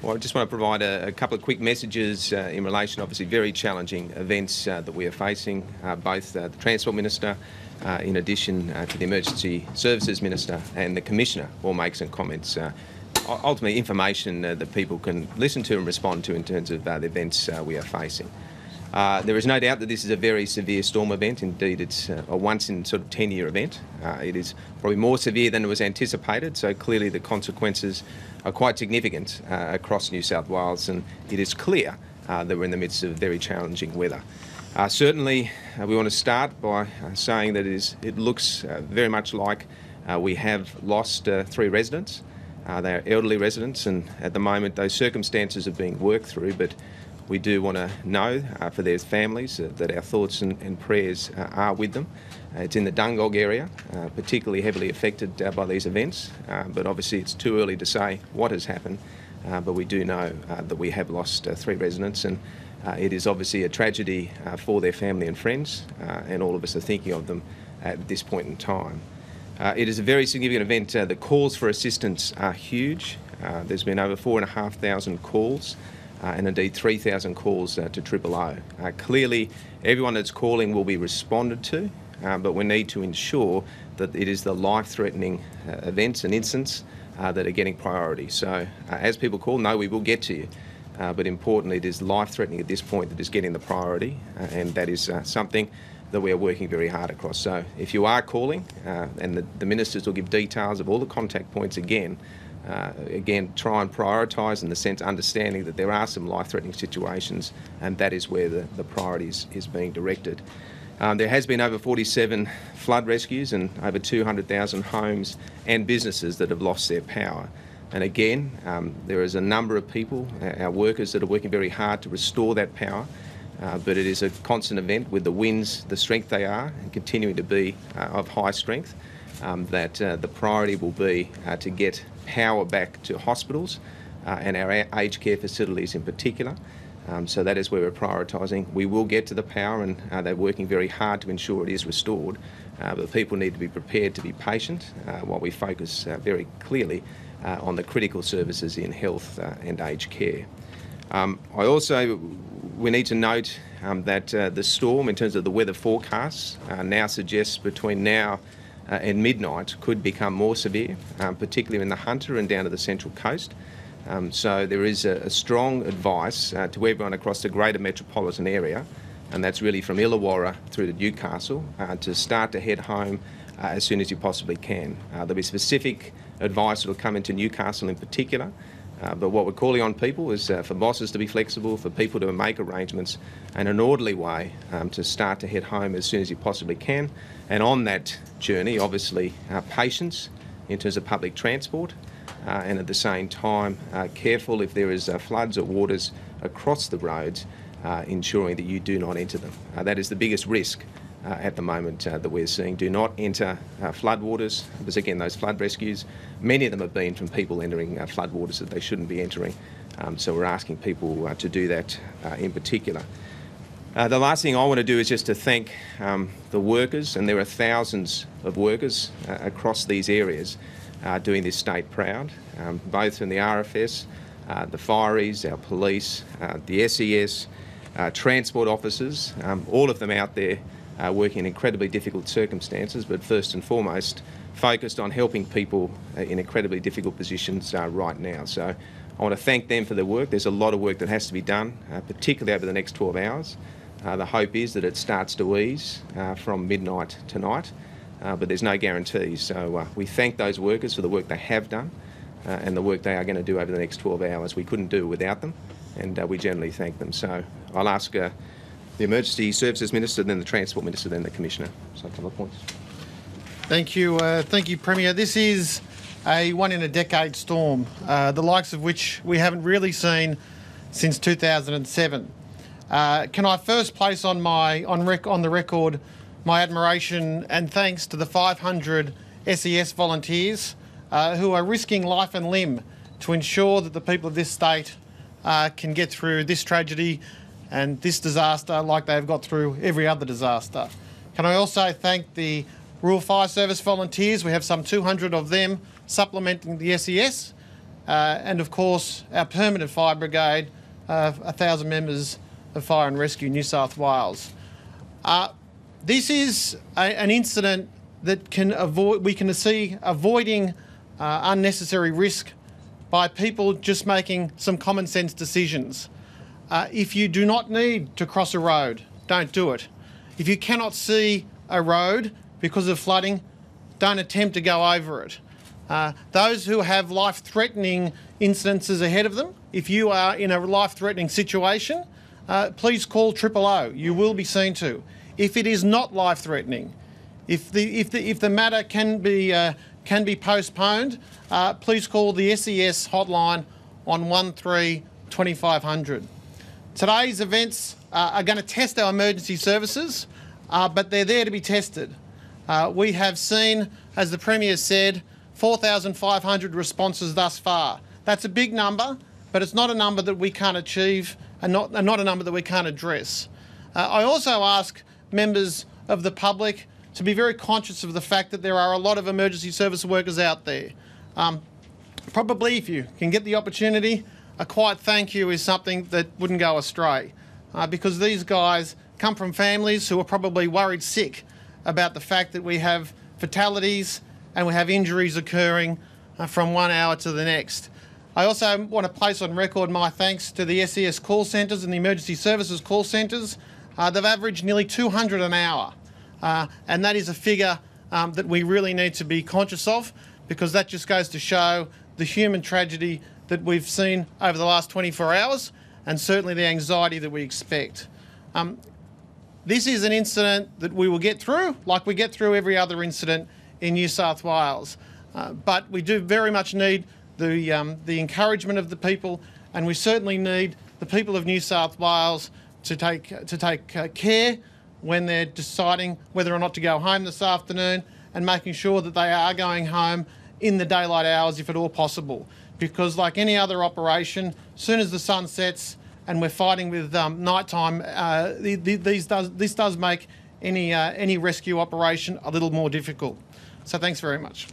Well, I just want to provide a, a couple of quick messages uh, in relation, obviously, very challenging events uh, that we are facing. Uh, both uh, the Transport Minister, uh, in addition uh, to the Emergency Services Minister, and the Commissioner will make some comments. Ultimately, information that people can listen to and respond to in terms of the events we are facing. Uh, there is no doubt that this is a very severe storm event. Indeed, it's uh, a once in sort of 10 year event. Uh, it is probably more severe than was anticipated, so clearly the consequences are quite significant uh, across New South Wales, and it is clear uh, that we're in the midst of very challenging weather. Uh, certainly, we want to start by saying that it, is, it looks very much like we have lost three residents. They are elderly residents, and at the moment, those circumstances are being worked through. But we do want to know uh, for their families uh, that our thoughts and, and prayers uh, are with them. Uh, it's in the Dungog area, uh, particularly heavily affected uh, by these events, but obviously it's too early to say what has happened. But we do know that we have lost three residents, and it is obviously a tragedy for their family and friends, and all of us are thinking of them at this point in time. It is a very significant event. The calls for assistance are huge. There's been over 4,500 calls uh, and indeed 3,000 calls uh, to Triple O. Uh, clearly, everyone that's calling will be responded to, uh, but we need to ensure that it is the life-threatening uh, events and incidents uh, that are getting priority. So, as people call, no, we will get to you. But importantly, it is life-threatening at this point that is getting the priority, and that is something that we are working very hard across. So, if you are calling, and the, the ministers will give details of all the contact points again, uh, again, try and prioritise in the sense understanding that there are some life-threatening situations, and that is where the, the priority is, is being directed. Um, there has been over 47 flood rescues and over 200,000 homes and businesses that have lost their power. And again, um, there is a number of people, our our workers, that are working very hard to restore that power. Uh, but it is a constant event with the winds, the strength they are, and continuing to be uh, of high strength. Um, that uh, the priority will be uh, to get power back to hospitals uh, and our aged care facilities in particular. Um, so that is where we're prioritising. We will get to the power, and uh, they're working very hard to ensure it is restored. Uh, but people need to be prepared to be patient uh, while we focus very clearly on the critical services in health and aged care. Um, I also we need to note um, that the storm, in terms of the weather forecasts, now suggests between now uh, and midnight could become more severe, um, particularly in the Hunter and down to the central coast. Um, so there is a, a strong advice uh, to everyone across the greater metropolitan area, and that's really from Illawarra through to Newcastle, uh, to start to head home uh, as soon as you possibly can. Uh, there'll be specific advice that will come into Newcastle in particular. Uh, but what we're calling on people is uh, for bosses to be flexible, for people to make arrangements in an orderly way um, to start to head home as soon as you possibly can. And on that journey, obviously, uh, patience in terms of public transport, uh, and at the same time, uh, careful if there is floods or waters across the roads, ensuring that you do not enter them. That is the biggest risk uh, at the moment uh, that we're seeing. Do not enter uh, floodwaters, because again, those flood rescues, many of them have been from people entering uh, floodwaters that they shouldn't be entering. Um, so we're asking people uh, to do that uh, in particular. The last thing I want to do is just to thank um, the workers, and there are thousands of workers across these areas doing this state proud, um, both in the RFS, the fireys, our police, the SES, transport officers, um, all of them out there uh, working in incredibly difficult circumstances, but first and foremost, focused on helping people uh, in incredibly difficult positions uh, right now. So I want to thank them for their work. There's a lot of work that has to be done, uh, particularly over the next 12 hours. Uh, the hope is that it starts to ease uh, from midnight tonight, but there's no guarantees. So we thank those workers for the work they have done and the work they are going to do over the next 12 hours. We couldn't do it without them, and we generally thank them. So I'll ask the Emergency Services Minister, then the Transport Minister, then the Commissioner. So a couple of points. Thank you, uh, thank you, Premier. This is a one in a decade storm, uh, the likes of which we haven't really seen since 2007. Uh, can I first place on my on rec- on the record my admiration and thanks to the 500 SES volunteers uh, who are risking life and limb to ensure that the people of this state uh, can get through this tragedy and this disaster like they've got through every other disaster. Can I also thank the Rural Fire Service volunteers? We have some 200 of them supplementing the SES. uh, and of course our permanent fire brigade, uh, a thousand members of Fire and Rescue New South Wales. Uh, this is a, an incident that can avoid, we can see avoiding uh, unnecessary risk by people just making some common sense decisions. Uh, if you do not need to cross a road, don't do it. If you cannot see a road because of flooding, don't attempt to go over it. Uh, those who have life threatening incidences ahead of them, if you are in a life threatening situation, uh, please call Triple O. You will be seen to. If it is not life threatening, if the, if the, if the matter can be, uh, can be postponed, uh, please call the SES hotline on 13 2500. Today's events uh, are going to test our emergency services, uh, but they're there to be tested. Uh, we have seen, as the Premier said, 4,500 responses thus far. That's a big number, but it's not a number that we can't achieve and not, and not a number that we can't address. Uh, I also ask members of the public to be very conscious of the fact that there are a lot of emergency service workers out there. Um, probably, if you can get the opportunity, a quiet thank you is something that wouldn't go astray uh, because these guys come from families who are probably worried sick about the fact that we have fatalities and we have injuries occurring uh, from one hour to the next. I also want to place on record my thanks to the SES call centres and the emergency services call centres. Uh, they've averaged nearly 200 an hour, uh, and that is a figure um, that we really need to be conscious of because that just goes to show the human tragedy that we've seen over the last 24 hours and certainly the anxiety that we expect. Um, this is an incident that we will get through, like we get through every other incident in New South Wales. Uh, but we do very much need the, um, the encouragement of the people, and we certainly need the people of New South Wales to take, to take uh, care when they're deciding whether or not to go home this afternoon and making sure that they are going home in the daylight hours if at all possible. Because, like any other operation, as soon as the sun sets and we're fighting with um, nighttime, uh, these does, this does make any, uh, any rescue operation a little more difficult. So, thanks very much.